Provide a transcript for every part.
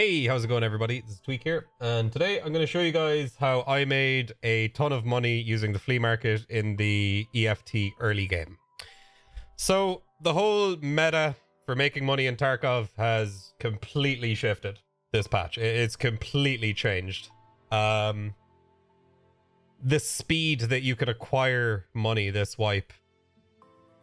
Hey, how's it going everybody? This is Tweak here, and today I'm going to show you guys how I made a ton of money using the flea market in the EFT early game. So, the whole meta for making money in Tarkov has completely shifted this patch. It's completely changed. Um, the speed that you can acquire money this wipe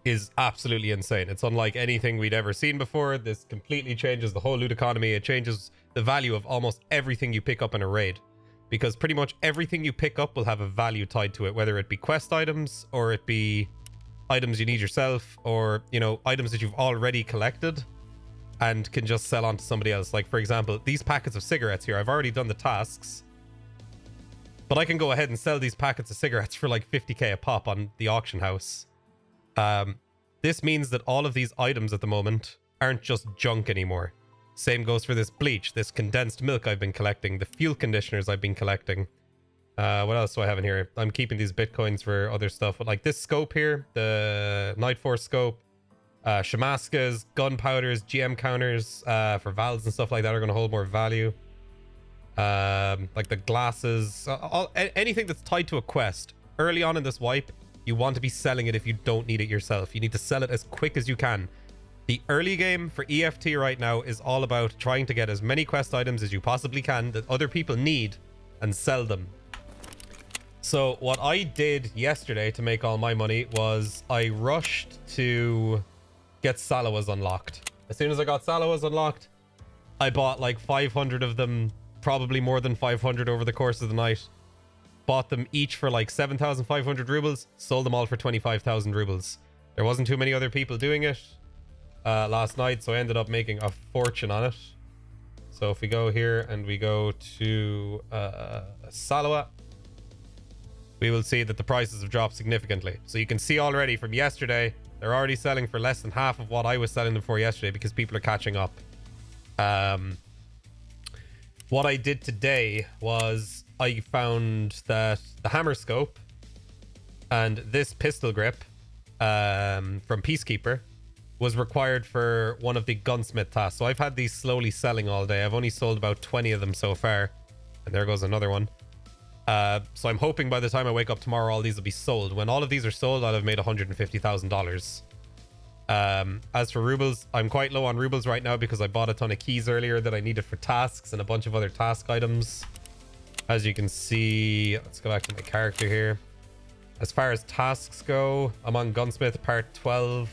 is absolutely insane. It's unlike anything we'd ever seen before. This completely changes the whole loot economy. It changes the value of almost everything you pick up in a raid. Because pretty much everything you pick up will have a value tied to it, whether it be quest items or it be items you need yourself or, you know, items that you've already collected and can just sell on to somebody else. Like, for example, these packets of cigarettes here, I've already done the tasks. But I can go ahead and sell these packets of cigarettes for like 50k a pop on the auction house. Um, this means that all of these items at the moment aren't just junk anymore. Same goes for this bleach, this condensed milk I've been collecting, the fuel conditioners I've been collecting. Uh, what else do I have in here? I'm keeping these bitcoins for other stuff. But like this scope here, the Nightforce scope, uh, Shamaskas, gunpowders, GM counters uh, for valves and stuff like that are going to hold more value. Um, like the glasses, all, anything that's tied to a quest. Early on in this wipe, you want to be selling it if you don't need it yourself. You need to sell it as quick as you can. The early game for EFT right now is all about trying to get as many quest items as you possibly can that other people need and sell them. So what I did yesterday to make all my money was I rushed to get Salewas unlocked. As soon as I got Salewas unlocked, I bought like 500 of them, probably more than 500 over the course of the night bought them each for like 7,500 rubles, sold them all for 25,000 rubles. There wasn't too many other people doing it uh, last night, so I ended up making a fortune on it. So if we go here and we go to uh, Salewa, we will see that the prices have dropped significantly. So you can see already from yesterday, they're already selling for less than half of what I was selling them for yesterday because people are catching up. Um, what I did today was I found that the hammer scope and this pistol grip um, from Peacekeeper was required for one of the gunsmith tasks. So I've had these slowly selling all day. I've only sold about 20 of them so far. And there goes another one. Uh, so I'm hoping by the time I wake up tomorrow, all these will be sold. When all of these are sold, I'll have made $150,000. Um, as for rubles, I'm quite low on rubles right now because I bought a ton of keys earlier that I needed for tasks and a bunch of other task items. As you can see, let's go back to my character here. As far as tasks go, I'm on Gunsmith Part 12.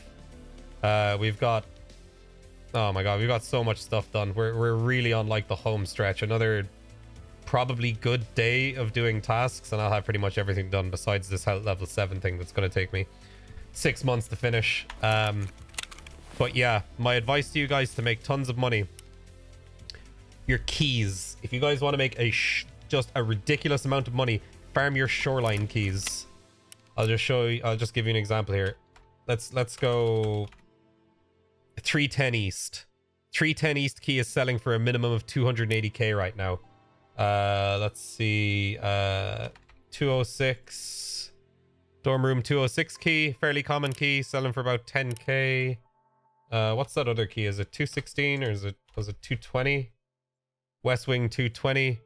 Uh, we've got... Oh my god, we've got so much stuff done. We're, we're really on like the home stretch. Another probably good day of doing tasks and I'll have pretty much everything done besides this level 7 thing that's going to take me six months to finish. Um, but yeah, my advice to you guys to make tons of money. Your keys. If you guys want to make a just a ridiculous amount of money. Farm your shoreline keys. I'll just show you. I'll just give you an example here. Let's let's go 310 East. 310 East key is selling for a minimum of 280k right now. Uh, let's see. Uh, 206. Dorm room 206 key, fairly common key, selling for about 10k. Uh, what's that other key? Is it 216 or is it was it 220? West Wing 220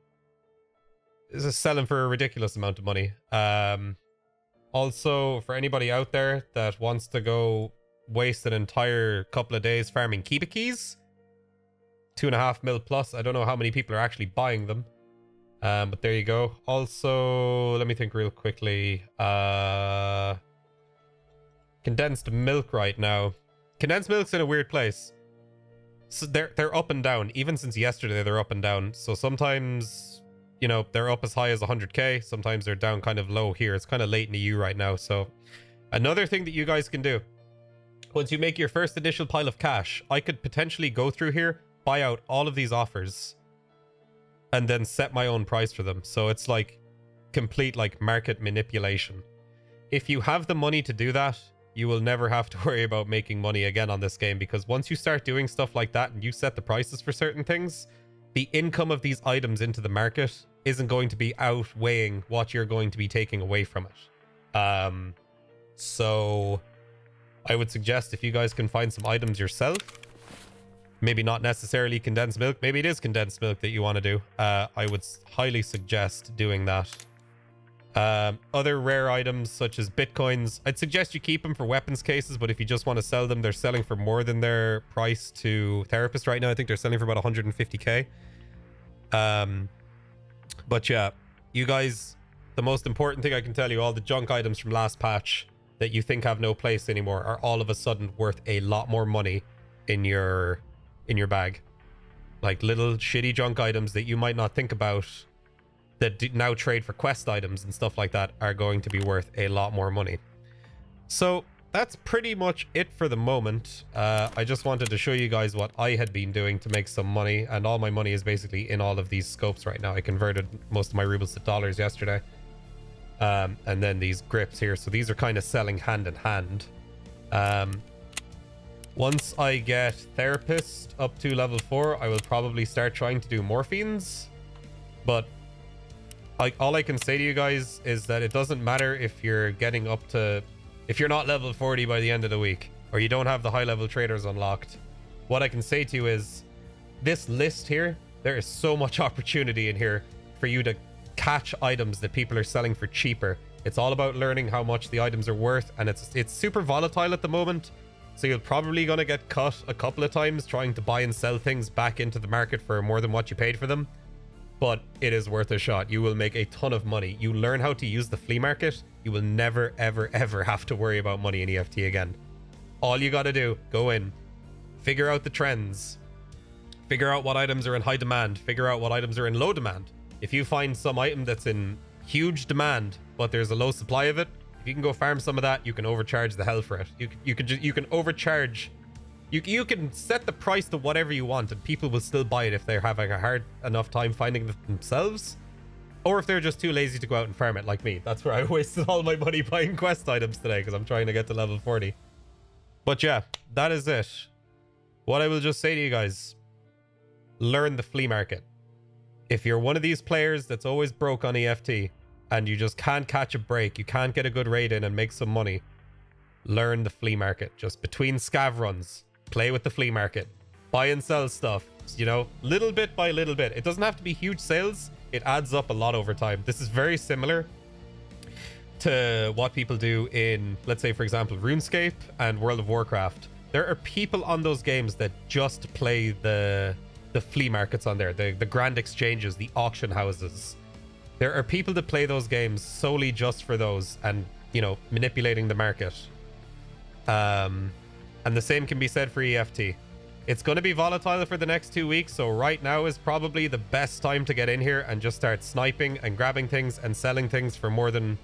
This is selling for a ridiculous amount of money. Um, also, for anybody out there that wants to go waste an entire couple of days farming Kiba keys, two and a half mil plus. I don't know how many people are actually buying them. Um, but there you go. Also, let me think real quickly. Uh, condensed milk right now. Condensed milk's in a weird place. So they're they're up and down. Even since yesterday, they're up and down. So sometimes you know, they're up as high as 100k. Sometimes they're down kind of low here. It's kind of late in the U right now. So another thing that you guys can do, once you make your first initial pile of cash, I could potentially go through here, buy out all of these offers, and then set my own price for them. So it's like complete like market manipulation. If you have the money to do that, you will never have to worry about making money again on this game because once you start doing stuff like that and you set the prices for certain things, the income of these items into the market isn't going to be outweighing what you're going to be taking away from it. Um, so I would suggest if you guys can find some items yourself, maybe not necessarily condensed milk. Maybe it is condensed milk that you want to do. Uh, I would highly suggest doing that. Um, other rare items such as bitcoins, I'd suggest you keep them for weapons cases, but if you just want to sell them, they're selling for more than their price to therapists right now. I think they're selling for about 150k. Um, but yeah, you guys, the most important thing I can tell you, all the junk items from last patch that you think have no place anymore are all of a sudden worth a lot more money in your in your bag. Like little shitty junk items that you might not think about that now trade for quest items and stuff like that are going to be worth a lot more money. So that's pretty much it for the moment. Uh, I just wanted to show you guys what I had been doing to make some money. And all my money is basically in all of these scopes right now. I converted most of my rubles to dollars yesterday. Um, and then these grips here. So these are kind of selling hand in hand. Um, once I get therapist up to level 4, I will probably start trying to do morphines. But like all I can say to you guys is that it doesn't matter if you're getting up to if you're not level 40 by the end of the week or you don't have the high level traders unlocked. What I can say to you is this list here, there is so much opportunity in here for you to catch items that people are selling for cheaper. It's all about learning how much the items are worth and it's it's super volatile at the moment. So you're probably going to get cut a couple of times trying to buy and sell things back into the market for more than what you paid for them but it is worth a shot. You will make a ton of money. You learn how to use the flea market. You will never, ever, ever have to worry about money in EFT again. All you got to do, go in, figure out the trends, figure out what items are in high demand, figure out what items are in low demand. If you find some item that's in huge demand, but there's a low supply of it, if you can go farm some of that, you can overcharge the hell for it. You, you can just, you can overcharge you, you can set the price to whatever you want and people will still buy it if they're having a hard enough time finding it themselves. Or if they're just too lazy to go out and farm it like me. That's where I wasted all my money buying quest items today because I'm trying to get to level 40. But yeah, that is it. What I will just say to you guys, learn the flea market. If you're one of these players that's always broke on EFT and you just can't catch a break, you can't get a good raid in and make some money, learn the flea market. Just between scav runs, play with the flea market, buy and sell stuff, you know, little bit by little bit. It doesn't have to be huge sales. It adds up a lot over time. This is very similar to what people do in, let's say, for example, RuneScape and World of Warcraft. There are people on those games that just play the the flea markets on there, the, the grand exchanges, the auction houses. There are people that play those games solely just for those and, you know, manipulating the market. Um, and the same can be said for EFT. It's going to be volatile for the next two weeks, so right now is probably the best time to get in here and just start sniping and grabbing things and selling things for more than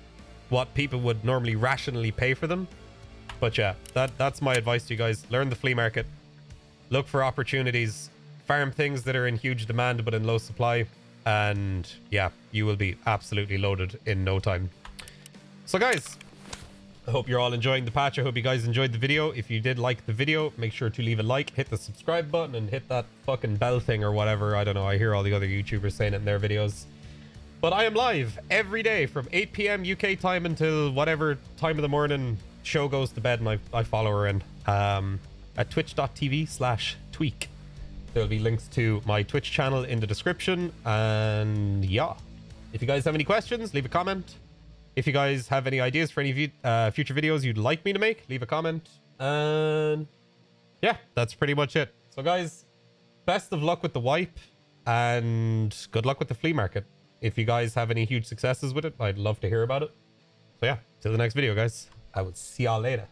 what people would normally rationally pay for them. But yeah, that that's my advice to you guys. Learn the flea market. Look for opportunities. Farm things that are in huge demand but in low supply. And yeah, you will be absolutely loaded in no time. So guys, I hope you're all enjoying the patch. I hope you guys enjoyed the video. If you did like the video, make sure to leave a like, hit the subscribe button, and hit that fucking bell thing or whatever. I don't know. I hear all the other YouTubers saying it in their videos. But I am live every day from 8 p.m. UK time until whatever time of the morning show goes to bed and I, I follow her in. Um, at twitch.tv slash tweak. There'll be links to my Twitch channel in the description. And yeah, if you guys have any questions, leave a comment. If you guys have any ideas for any uh, future videos you'd like me to make, leave a comment. And yeah, that's pretty much it. So guys, best of luck with the wipe and good luck with the flea market. If you guys have any huge successes with it, I'd love to hear about it. So yeah, till the next video, guys. I will see y'all later.